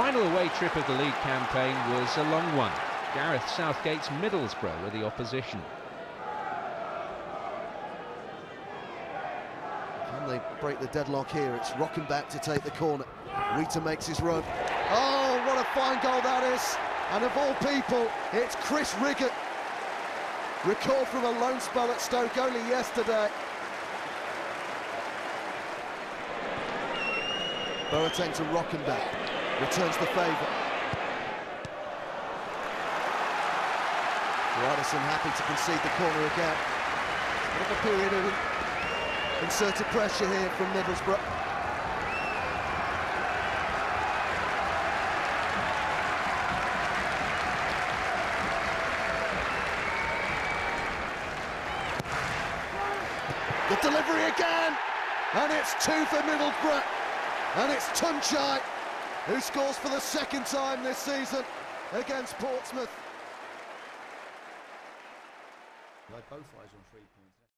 final away trip of the league campaign was a long one. Gareth Southgate's Middlesbrough were the opposition. Can they break the deadlock here? It's Rochemback to take the corner. Rita makes his run. Oh, what a fine goal that is. And of all people, it's Chris Riggott. Recalled from a loan spell at Stoke only yesterday. Boateng to Rochemback. Returns the favour. Radisson happy to concede the corner again. Bit of a period of inserted pressure here from Middlesbrough. The delivery again, and it's two for Middlesbrough, and it's Tuncay who scores for the second time this season against Portsmouth. Both eyes on three points.